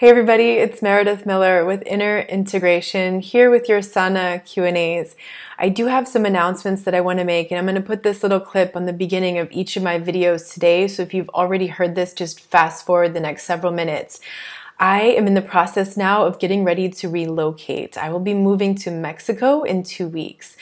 Hey everybody, it's Meredith Miller with Inner Integration here with your Sana Q&As. I do have some announcements that I want to make and I'm going to put this little clip on the beginning of each of my videos today. So if you've already heard this, just fast forward the next several minutes. I am in the process now of getting ready to relocate. I will be moving to Mexico in two weeks.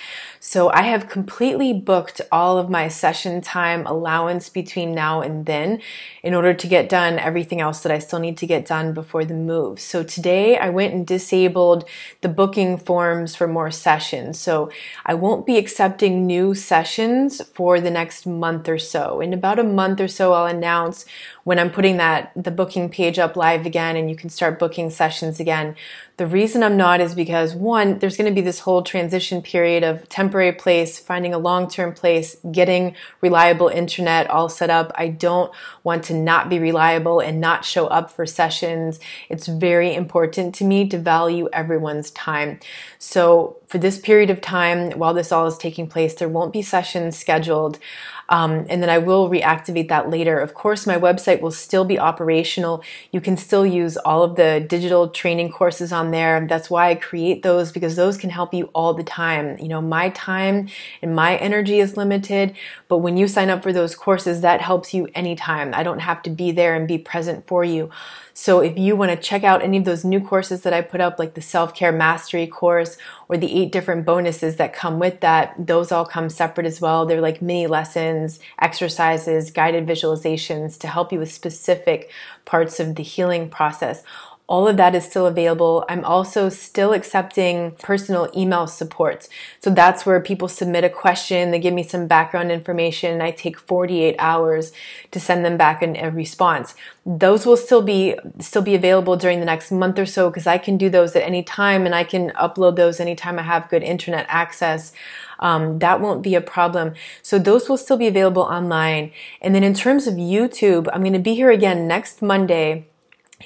So I have completely booked all of my session time allowance between now and then in order to get done everything else that I still need to get done before the move. So today I went and disabled the booking forms for more sessions. So I won't be accepting new sessions for the next month or so. In about a month or so, I'll announce when I'm putting that the booking page up live again and you can start booking sessions again. The reason I'm not is because one, there's going to be this whole transition period of temporary place, finding a long-term place, getting reliable internet all set up. I don't want to not be reliable and not show up for sessions. It's very important to me to value everyone's time. So for this period of time, while this all is taking place, there won't be sessions scheduled. Um, and then I will reactivate that later. Of course, my website will still be operational. You can still use all of the digital training courses on there. That's why I create those because those can help you all the time. You know, my time and my energy is limited, but when you sign up for those courses, that helps you anytime. I don't have to be there and be present for you. So if you want to check out any of those new courses that I put up, like the self-care mastery course or the eight different bonuses that come with that, those all come separate as well. They're like mini lessons, exercises, guided visualizations to help you with specific parts of the healing process. All of that is still available. I'm also still accepting personal email supports. So that's where people submit a question, they give me some background information, and I take 48 hours to send them back an, a response. Those will still be still be available during the next month or so because I can do those at any time and I can upload those anytime I have good internet access. Um, that won't be a problem. So those will still be available online. And then in terms of YouTube, I'm going to be here again next Monday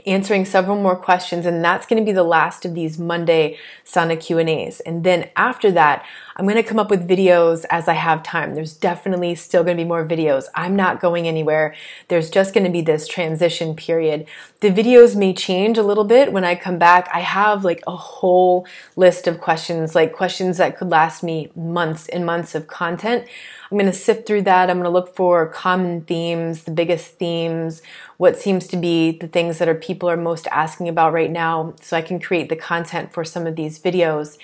answering several more questions and that's going to be the last of these Monday Sana Q&As. And then after that, I'm going to come up with videos as I have time. There's definitely still going to be more videos. I'm not going anywhere. There's just going to be this transition period. The videos may change a little bit when I come back. I have like a whole list of questions, like questions that could last me months and months of content. I'm going to sift through that. I'm going to look for common themes, the biggest themes, what seems to be the things that are people are most asking about right now so I can create the content for some of these videos.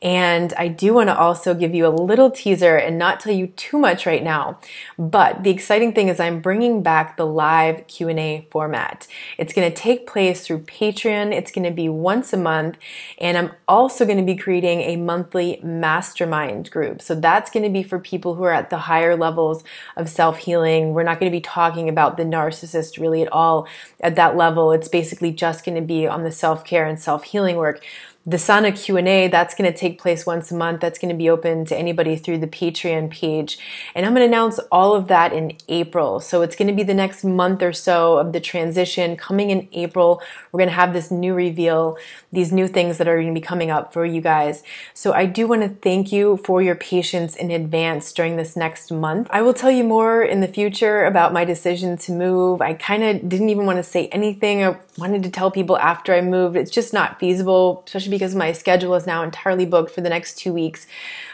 And I do want to also give you a little teaser and not tell you too much right now. But the exciting thing is I'm bringing back the live Q&A format. It's going to take place through Patreon. It's going to be once a month. And I'm also going to be creating a monthly mastermind group. So that's going to be for people who are at the higher levels of self-healing. We're not going to be talking about the narcissist really at all at that level. It's basically just going to be on the self-care and self-healing work the Sana Q&A, that's going to take place once a month. That's going to be open to anybody through the Patreon page. And I'm going to announce all of that in April. So it's going to be the next month or so of the transition. Coming in April, we're going to have this new reveal, these new things that are going to be coming up for you guys. So I do want to thank you for your patience in advance during this next month. I will tell you more in the future about my decision to move. I kind of didn't even want to say anything. Wanted to tell people after I moved. It's just not feasible, especially because my schedule is now entirely booked for the next two weeks.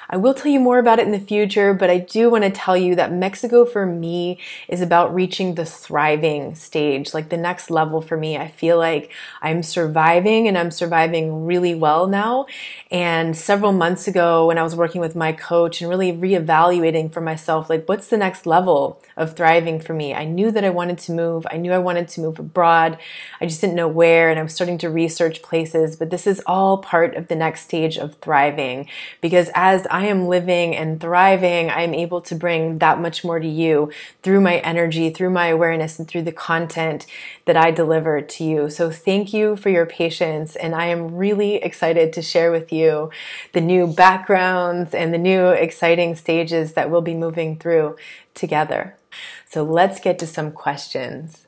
I will tell you more about it in the future, but I do want to tell you that Mexico for me is about reaching the thriving stage, like the next level for me. I feel like I'm surviving and I'm surviving really well now. And several months ago, when I was working with my coach and really reevaluating for myself, like, what's the next level of thriving for me? I knew that I wanted to move. I knew I wanted to move abroad. I just didn't know where, and I was starting to research places, but this is all part of the next stage of thriving because as I am living and thriving, I'm able to bring that much more to you through my energy, through my awareness, and through the content that I deliver to you. So thank you for your patience. And I am really excited to share with you the new backgrounds and the new exciting stages that we'll be moving through together. So let's get to some questions.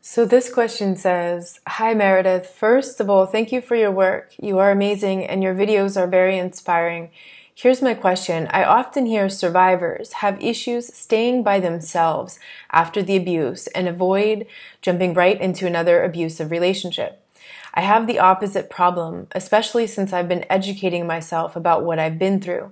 So this question says, Hi Meredith, first of all, thank you for your work. You are amazing and your videos are very inspiring. Here's my question. I often hear survivors have issues staying by themselves after the abuse and avoid jumping right into another abusive relationship. I have the opposite problem, especially since I've been educating myself about what I've been through.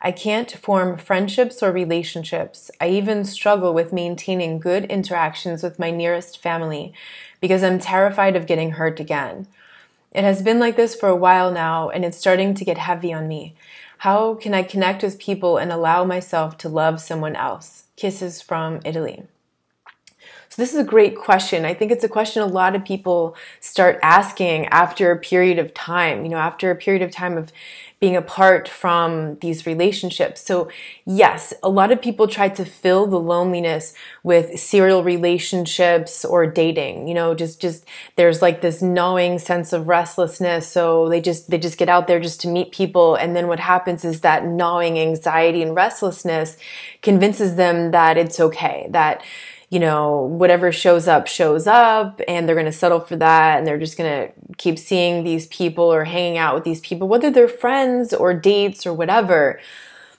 I can't form friendships or relationships. I even struggle with maintaining good interactions with my nearest family because I'm terrified of getting hurt again. It has been like this for a while now, and it's starting to get heavy on me. How can I connect with people and allow myself to love someone else? Kisses from Italy. This is a great question. I think it's a question a lot of people start asking after a period of time, you know, after a period of time of being apart from these relationships. So, yes, a lot of people try to fill the loneliness with serial relationships or dating. You know, just just there's like this gnawing sense of restlessness, so they just they just get out there just to meet people and then what happens is that gnawing anxiety and restlessness convinces them that it's okay, that you know, whatever shows up, shows up, and they're going to settle for that, and they're just going to keep seeing these people or hanging out with these people, whether they're friends or dates or whatever.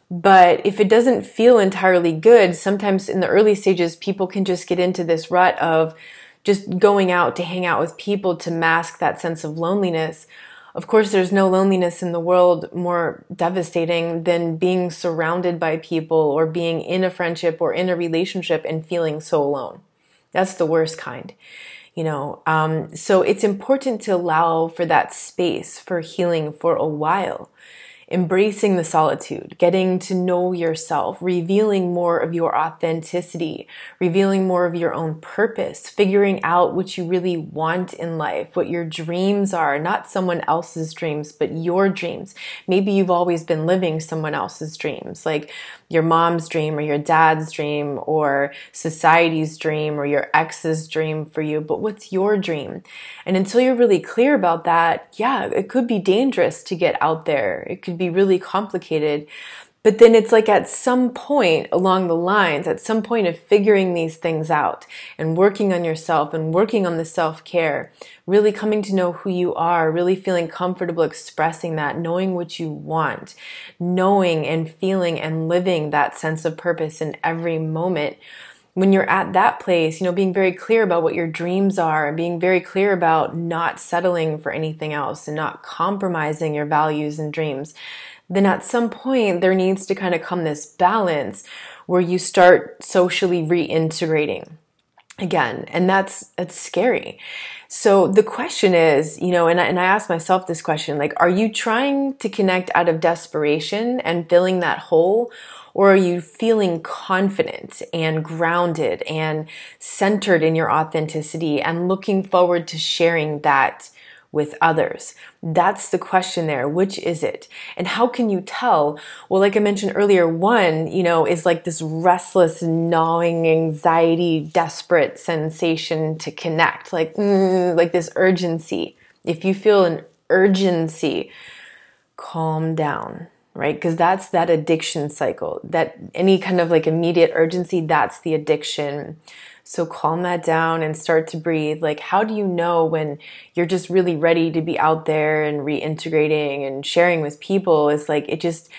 But if it doesn't feel entirely good, sometimes in the early stages, people can just get into this rut of just going out to hang out with people to mask that sense of loneliness of course, there's no loneliness in the world more devastating than being surrounded by people or being in a friendship or in a relationship and feeling so alone. That's the worst kind, you know. Um, so it's important to allow for that space for healing for a while embracing the solitude, getting to know yourself, revealing more of your authenticity, revealing more of your own purpose, figuring out what you really want in life, what your dreams are, not someone else's dreams, but your dreams. Maybe you've always been living someone else's dreams, like your mom's dream or your dad's dream or society's dream or your ex's dream for you, but what's your dream? And until you're really clear about that, yeah, it could be dangerous to get out there. It could be really complicated. But then it's like at some point along the lines, at some point of figuring these things out and working on yourself and working on the self care, really coming to know who you are, really feeling comfortable expressing that, knowing what you want, knowing and feeling and living that sense of purpose in every moment. When you're at that place, you know, being very clear about what your dreams are and being very clear about not settling for anything else and not compromising your values and dreams then at some point there needs to kind of come this balance where you start socially reintegrating again and that's that's scary. So the question is you know and I, and I ask myself this question like are you trying to connect out of desperation and filling that hole or are you feeling confident and grounded and centered in your authenticity and looking forward to sharing that with others? That's the question there. Which is it? And how can you tell? Well, like I mentioned earlier, one, you know, is like this restless, gnawing, anxiety, desperate sensation to connect, like, mm, like this urgency. If you feel an urgency, calm down right because that's that addiction cycle that any kind of like immediate urgency that's the addiction so calm that down and start to breathe. Like, how do you know when you're just really ready to be out there and reintegrating and sharing with people? It's like, it just,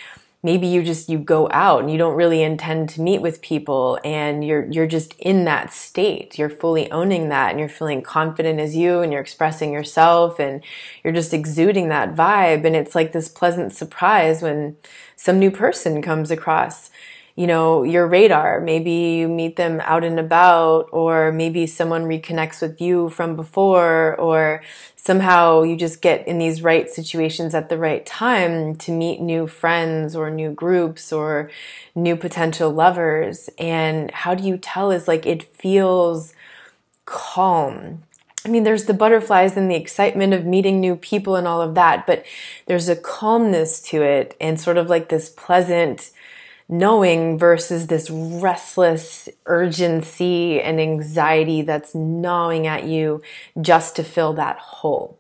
maybe you just you go out and you don't really intend to meet with people and you're you're just in that state. You're fully owning that and you're feeling confident as you and you're expressing yourself and you're just exuding that vibe. And it's like this pleasant surprise when some new person comes across you know, your radar. Maybe you meet them out and about, or maybe someone reconnects with you from before, or somehow you just get in these right situations at the right time to meet new friends or new groups or new potential lovers. And how do you tell is like it feels calm. I mean, there's the butterflies and the excitement of meeting new people and all of that, but there's a calmness to it and sort of like this pleasant, knowing versus this restless urgency and anxiety that's gnawing at you just to fill that hole.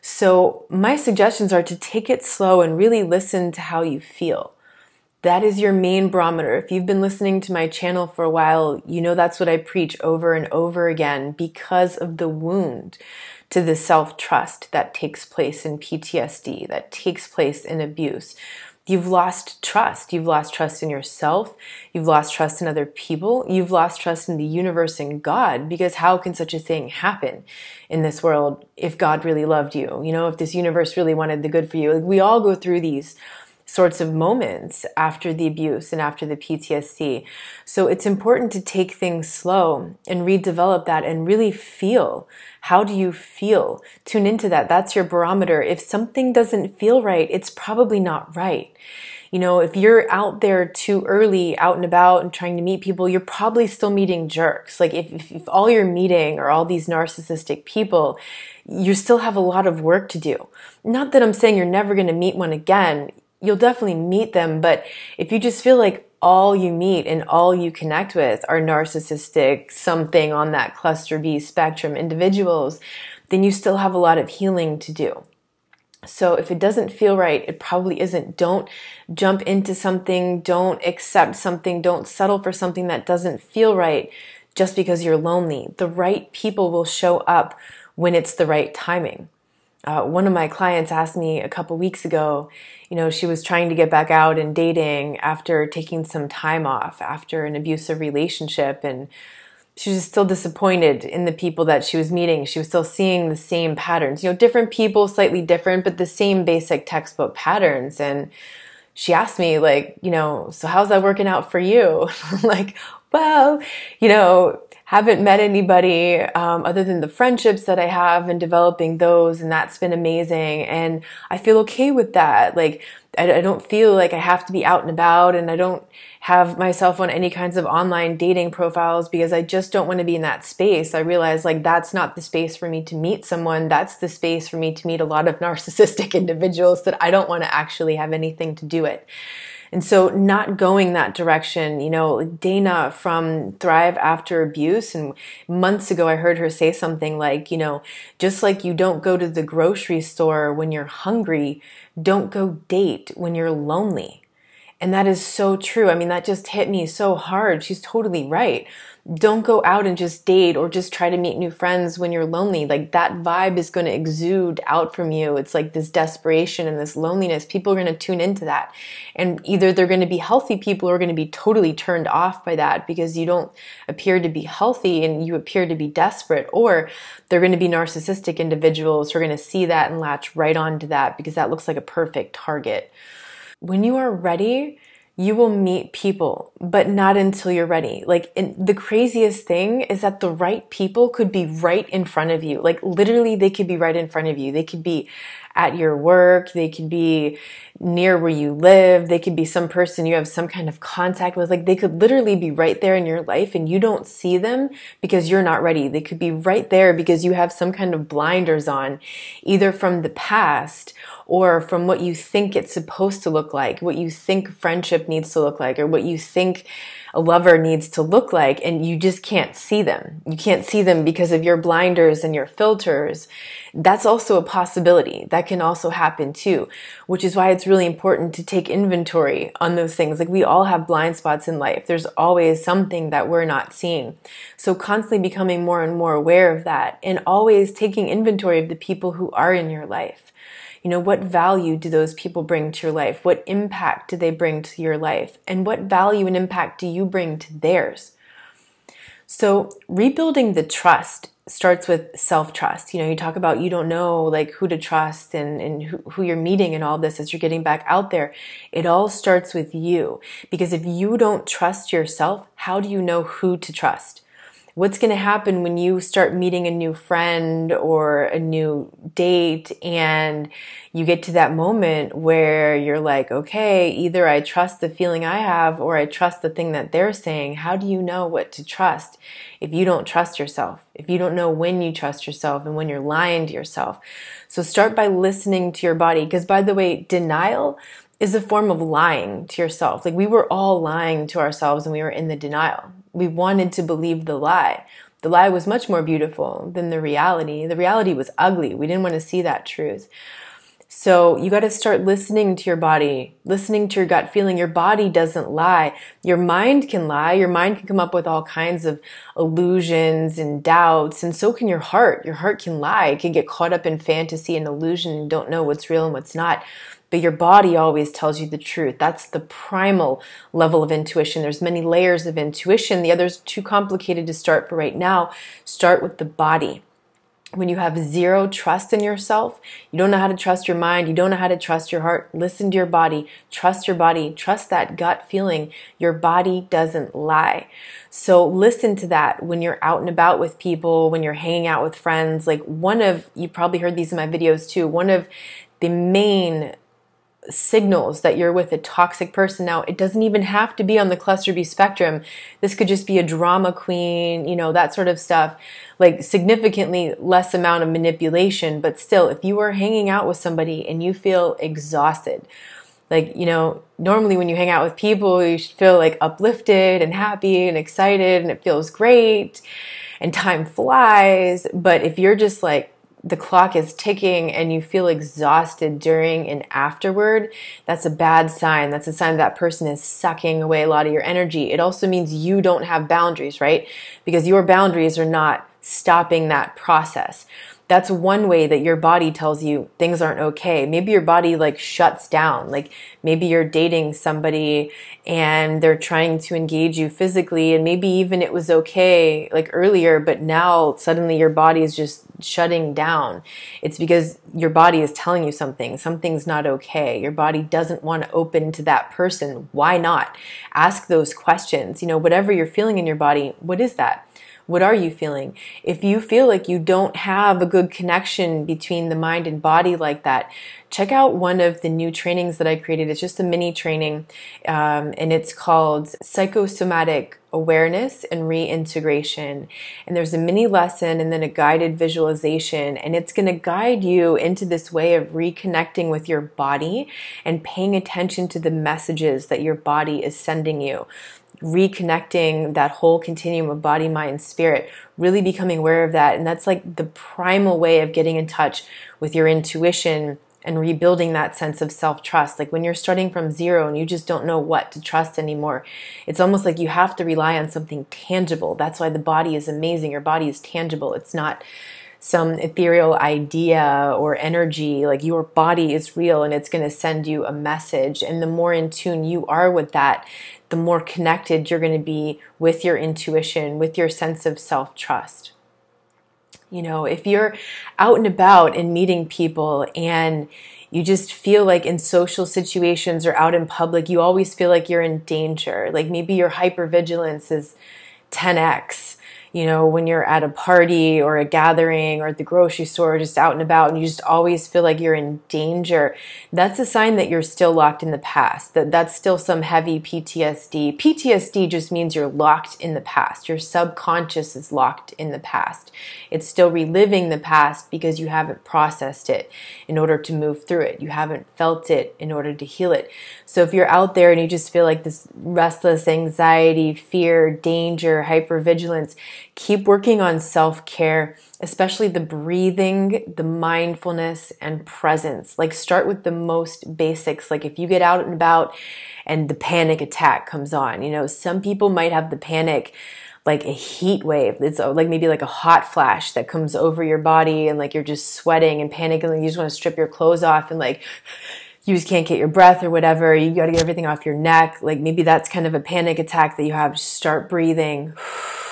So, my suggestions are to take it slow and really listen to how you feel. That is your main barometer. If you've been listening to my channel for a while, you know that's what I preach over and over again because of the wound to the self trust that takes place in PTSD, that takes place in abuse you've lost trust. You've lost trust in yourself. You've lost trust in other people. You've lost trust in the universe and God because how can such a thing happen in this world if God really loved you? You know, if this universe really wanted the good for you. Like we all go through these sorts of moments after the abuse and after the PTSD. So it's important to take things slow and redevelop that and really feel. How do you feel? Tune into that. That's your barometer. If something doesn't feel right, it's probably not right. You know, if you're out there too early, out and about and trying to meet people, you're probably still meeting jerks. Like if, if, if all you're meeting are all these narcissistic people, you still have a lot of work to do. Not that I'm saying you're never going to meet one again you'll definitely meet them. But if you just feel like all you meet and all you connect with are narcissistic, something on that cluster B spectrum individuals, then you still have a lot of healing to do. So if it doesn't feel right, it probably isn't. Don't jump into something. Don't accept something. Don't settle for something that doesn't feel right just because you're lonely. The right people will show up when it's the right timing. Uh, one of my clients asked me a couple weeks ago, you know, she was trying to get back out and dating after taking some time off after an abusive relationship. And she was still disappointed in the people that she was meeting. She was still seeing the same patterns, you know, different people, slightly different, but the same basic textbook patterns. And she asked me, like, you know, so how's that working out for you? like, well, you know, haven't met anybody um, other than the friendships that I have and developing those, and that's been amazing. And I feel okay with that. Like, I, I don't feel like I have to be out and about, and I don't have myself on any kinds of online dating profiles because I just don't want to be in that space. I realize like that's not the space for me to meet someone. That's the space for me to meet a lot of narcissistic individuals that I don't want to actually have anything to do with. And so not going that direction, you know, Dana from Thrive After Abuse and months ago I heard her say something like, you know, just like you don't go to the grocery store when you're hungry, don't go date when you're lonely. And that is so true. I mean, that just hit me so hard. She's totally right don't go out and just date or just try to meet new friends when you're lonely. Like that vibe is going to exude out from you. It's like this desperation and this loneliness. People are going to tune into that. And either they're going to be healthy people or are going to be totally turned off by that because you don't appear to be healthy and you appear to be desperate. Or they're going to be narcissistic individuals who are going to see that and latch right onto that because that looks like a perfect target. When you are ready, you will meet people, but not until you're ready. Like the craziest thing is that the right people could be right in front of you. Like literally they could be right in front of you. They could be at your work. They could be near where you live. They could be some person you have some kind of contact with. Like they could literally be right there in your life and you don't see them because you're not ready. They could be right there because you have some kind of blinders on, either from the past or from what you think it's supposed to look like, what you think friendship needs to look like, or what you think a lover needs to look like, and you just can't see them. You can't see them because of your blinders and your filters. That's also a possibility. That can also happen too, which is why it's really important to take inventory on those things. Like we all have blind spots in life. There's always something that we're not seeing. So constantly becoming more and more aware of that and always taking inventory of the people who are in your life. You know, what value do those people bring to your life? What impact do they bring to your life? And what value and impact do you bring to theirs? So, rebuilding the trust starts with self trust. You know, you talk about you don't know like who to trust and, and who, who you're meeting and all this as you're getting back out there. It all starts with you. Because if you don't trust yourself, how do you know who to trust? What's going to happen when you start meeting a new friend or a new date and you get to that moment where you're like, okay, either I trust the feeling I have or I trust the thing that they're saying. How do you know what to trust if you don't trust yourself? If you don't know when you trust yourself and when you're lying to yourself? So start by listening to your body. Because by the way, denial is a form of lying to yourself. Like we were all lying to ourselves and we were in the denial. We wanted to believe the lie. The lie was much more beautiful than the reality. The reality was ugly. We didn't want to see that truth. So you got to start listening to your body, listening to your gut feeling. Your body doesn't lie. Your mind can lie. Your mind can come up with all kinds of illusions and doubts. And so can your heart. Your heart can lie. It can get caught up in fantasy and illusion and don't know what's real and what's not. But your body always tells you the truth. That's the primal level of intuition. There's many layers of intuition. The other's too complicated to start for right now. Start with the body when you have zero trust in yourself, you don't know how to trust your mind, you don't know how to trust your heart, listen to your body, trust your body, trust that gut feeling. Your body doesn't lie. So listen to that when you're out and about with people, when you're hanging out with friends. Like one of, you probably heard these in my videos too, one of the main signals that you're with a toxic person. Now, it doesn't even have to be on the cluster B spectrum. This could just be a drama queen, you know, that sort of stuff. Like significantly less amount of manipulation, but still, if you are hanging out with somebody and you feel exhausted, like, you know, normally when you hang out with people, you should feel like uplifted and happy and excited and it feels great and time flies. But if you're just like the clock is ticking and you feel exhausted during and afterward, that's a bad sign. That's a sign that person is sucking away a lot of your energy. It also means you don't have boundaries, right? Because your boundaries are not stopping that process that's one way that your body tells you things aren't okay. Maybe your body like shuts down. Like maybe you're dating somebody and they're trying to engage you physically and maybe even it was okay like earlier, but now suddenly your body is just shutting down. It's because your body is telling you something. Something's not okay. Your body doesn't want to open to that person. Why not? Ask those questions. You know, whatever you're feeling in your body, what is that? What are you feeling? If you feel like you don't have a good connection between the mind and body like that, check out one of the new trainings that I created. It's just a mini training, um, and it's called Psychosomatic Awareness and Reintegration. And there's a mini lesson and then a guided visualization, and it's going to guide you into this way of reconnecting with your body and paying attention to the messages that your body is sending you reconnecting that whole continuum of body, mind, spirit, really becoming aware of that. And that's like the primal way of getting in touch with your intuition and rebuilding that sense of self trust. Like when you're starting from zero and you just don't know what to trust anymore, it's almost like you have to rely on something tangible. That's why the body is amazing. Your body is tangible. It's not some ethereal idea or energy. Like your body is real and it's going to send you a message. And the more in tune you are with that, the more connected you're going to be with your intuition, with your sense of self trust. You know, if you're out and about and meeting people and you just feel like in social situations or out in public, you always feel like you're in danger. Like maybe your hypervigilance is 10x you know, when you're at a party or a gathering or at the grocery store, just out and about, and you just always feel like you're in danger, that's a sign that you're still locked in the past. That that's still some heavy PTSD. PTSD just means you're locked in the past. Your subconscious is locked in the past. It's still reliving the past because you haven't processed it in order to move through it. You haven't felt it in order to heal it. So if you're out there and you just feel like this restless anxiety, fear, danger, hypervigilance, keep working on self care, especially the breathing, the mindfulness, and presence. Like, start with the most basics. Like, if you get out and about and the panic attack comes on, you know, some people might have the panic like a heat wave. It's uh, like maybe like a hot flash that comes over your body and like you're just sweating and panicking and you just want to strip your clothes off and like you just can't get your breath or whatever. You got to get everything off your neck. Like maybe that's kind of a panic attack that you have. Start breathing.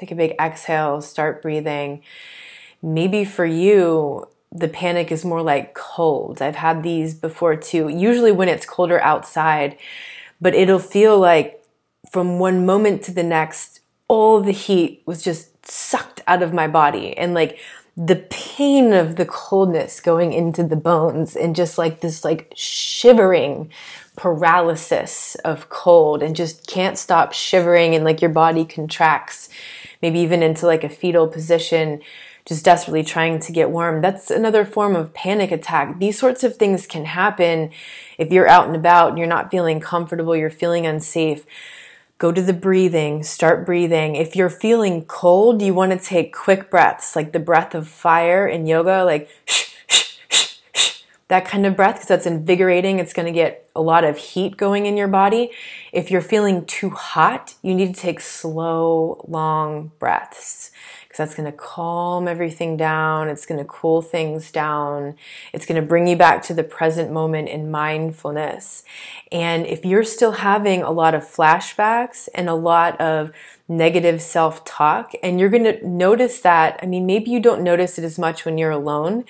Take a big exhale, start breathing. Maybe for you, the panic is more like cold. I've had these before too, usually when it's colder outside, but it'll feel like from one moment to the next, all the heat was just sucked out of my body. And like the pain of the coldness going into the bones and just like this like shivering paralysis of cold and just can't stop shivering and like your body contracts maybe even into like a fetal position, just desperately trying to get warm. That's another form of panic attack. These sorts of things can happen if you're out and about and you're not feeling comfortable, you're feeling unsafe. Go to the breathing, start breathing. If you're feeling cold, you want to take quick breaths, like the breath of fire in yoga, like shh. That kind of breath because that's invigorating. It's going to get a lot of heat going in your body. If you're feeling too hot, you need to take slow, long breaths because that's going to calm everything down. It's going to cool things down. It's going to bring you back to the present moment in mindfulness. And if you're still having a lot of flashbacks and a lot of negative self talk, and you're going to notice that, I mean, maybe you don't notice it as much when you're alone,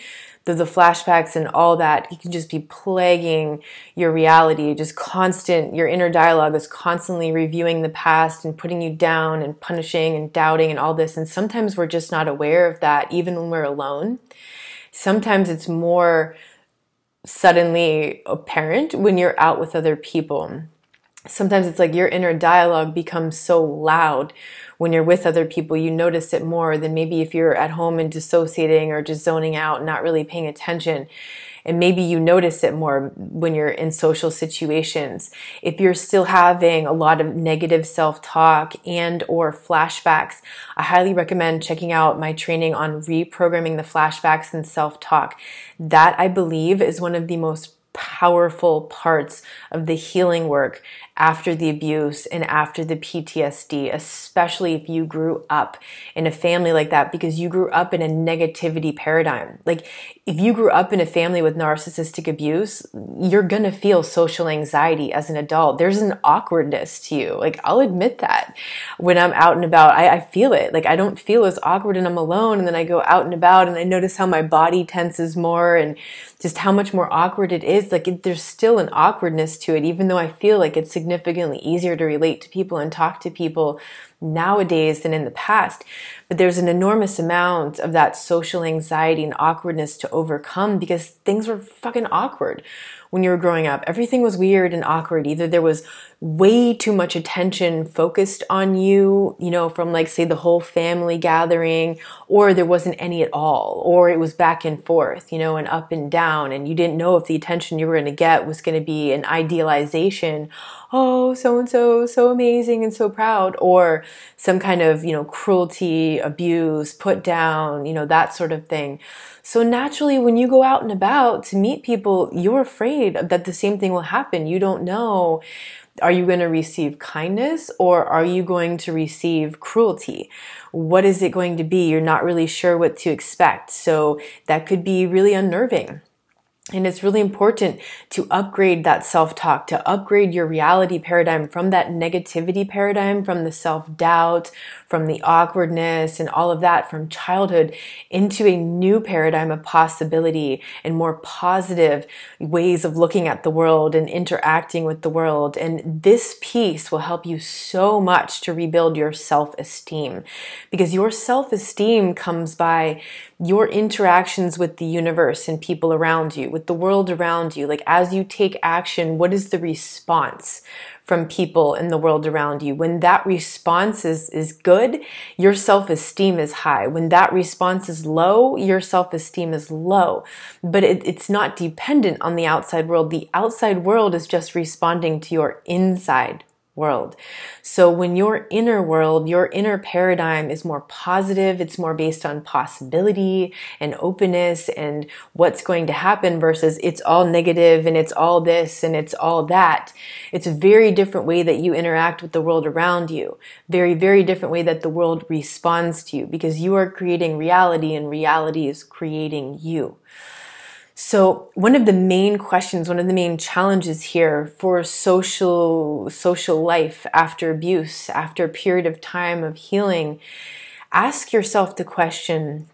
the, flashbacks and all that, he can just be plaguing your reality, just constant, your inner dialogue is constantly reviewing the past and putting you down and punishing and doubting and all this. And sometimes we're just not aware of that, even when we're alone. Sometimes it's more suddenly apparent when you're out with other people. Sometimes it's like your inner dialogue becomes so loud when you're with other people, you notice it more than maybe if you're at home and dissociating or just zoning out, not really paying attention. And maybe you notice it more when you're in social situations. If you're still having a lot of negative self-talk and or flashbacks, I highly recommend checking out my training on reprogramming the flashbacks and self-talk. That I believe is one of the most powerful parts of the healing work after the abuse and after the PTSD, especially if you grew up in a family like that because you grew up in a negativity paradigm. Like, if you grew up in a family with narcissistic abuse, you're gonna feel social anxiety as an adult. There's an awkwardness to you. Like, I'll admit that when I'm out and about, I, I feel it. Like, I don't feel as awkward and I'm alone. And then I go out and about and I notice how my body tenses more and just how much more awkward it is. Like, it, there's still an awkwardness to it, even though I feel like it's significantly easier to relate to people and talk to people nowadays than in the past. But there's an enormous amount of that social anxiety and awkwardness to overcome because things were fucking awkward when you were growing up. Everything was weird and awkward. Either there was way too much attention focused on you, you know, from like, say, the whole family gathering, or there wasn't any at all, or it was back and forth, you know, and up and down, and you didn't know if the attention you were going to get was going to be an idealization. Oh, so and so, so amazing and so proud, or some kind of, you know, cruelty, abuse, put down, you know, that sort of thing. So naturally, when you go out and about to meet people, you're afraid that the same thing will happen. You don't know are you going to receive kindness or are you going to receive cruelty? What is it going to be? You're not really sure what to expect. So that could be really unnerving. And it's really important to upgrade that self talk, to upgrade your reality paradigm from that negativity paradigm, from the self doubt, from the awkwardness and all of that from childhood into a new paradigm of possibility and more positive ways of looking at the world and interacting with the world. And this piece will help you so much to rebuild your self esteem because your self esteem comes by your interactions with the universe and people around you, with the world around you. Like as you take action, what is the response from people in the world around you? When that response is, is good, your self-esteem is high. When that response is low, your self-esteem is low. But it, it's not dependent on the outside world. The outside world is just responding to your inside world. So when your inner world, your inner paradigm is more positive, it's more based on possibility and openness and what's going to happen versus it's all negative and it's all this and it's all that. It's a very different way that you interact with the world around you. Very, very different way that the world responds to you because you are creating reality and reality is creating you. So one of the main questions, one of the main challenges here for social social life after abuse, after a period of time of healing, ask yourself the question,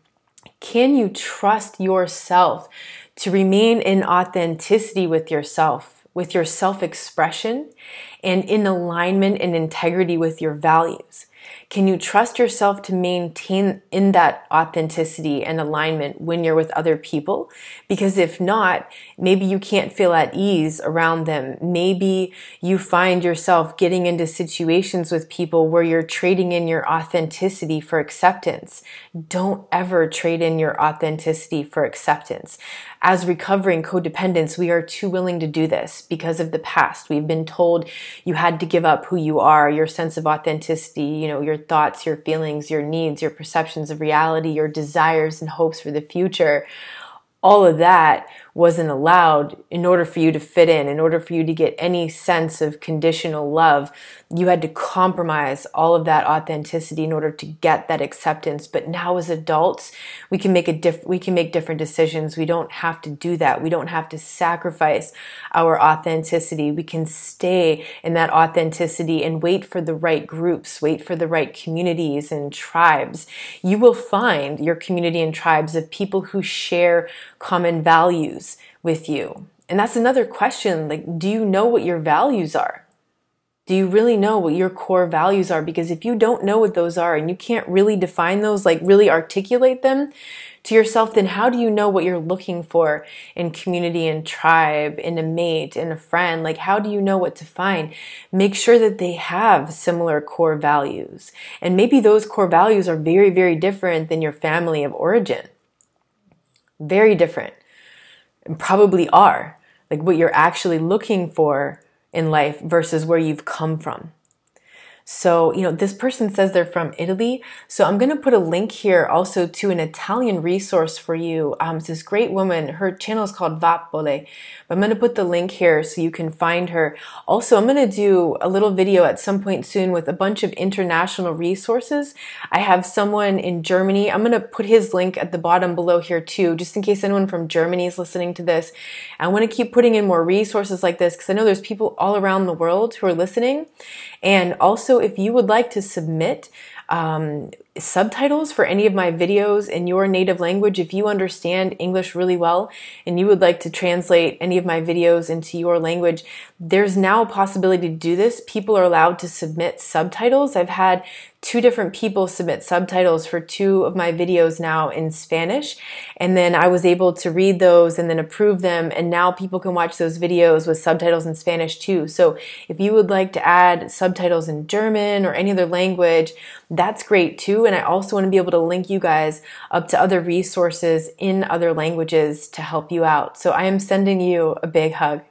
can you trust yourself to remain in authenticity with yourself, with your self-expression and in alignment and integrity with your values? Can you trust yourself to maintain in that authenticity and alignment when you're with other people? Because if not, maybe you can't feel at ease around them. Maybe you find yourself getting into situations with people where you're trading in your authenticity for acceptance. Don't ever trade in your authenticity for acceptance. As recovering codependents, we are too willing to do this because of the past. We've been told you had to give up who you are, your sense of authenticity, you know, your thoughts, your feelings, your needs, your perceptions of reality, your desires and hopes for the future. All of that wasn't allowed in order for you to fit in, in order for you to get any sense of conditional love. You had to compromise all of that authenticity in order to get that acceptance. But now as adults, we can make a diff- we can make different decisions. We don't have to do that. We don't have to sacrifice our authenticity. We can stay in that authenticity and wait for the right groups, wait for the right communities and tribes. You will find your community and tribes of people who share common values with you. And that's another question. Like, do you know what your values are? Do you really know what your core values are? Because if you don't know what those are and you can't really define those, like really articulate them to yourself, then how do you know what you're looking for in community and tribe, in a mate, in a friend? Like, how do you know what to find? Make sure that they have similar core values. And maybe those core values are very, very different than your family of origin. Very different. And probably are. Like what you're actually looking for in life versus where you've come from. So, you know, this person says they're from Italy. So I'm going to put a link here also to an Italian resource for you. Um, it's this great woman. Her channel is called Vappole. I'm going to put the link here so you can find her. Also, I'm going to do a little video at some point soon with a bunch of international resources. I have someone in Germany. I'm going to put his link at the bottom below here too, just in case anyone from Germany is listening to this. I want to keep putting in more resources like this because I know there's people all around the world who are listening. And also, if you would like to submit um, subtitles for any of my videos in your native language. If you understand English really well and you would like to translate any of my videos into your language, there's now a possibility to do this. People are allowed to submit subtitles. I've had two different people submit subtitles for two of my videos now in Spanish. And then I was able to read those and then approve them. And now people can watch those videos with subtitles in Spanish too. So if you would like to add subtitles in German or any other language, that's great too. And I also want to be able to link you guys up to other resources in other languages to help you out. So I am sending you a big hug.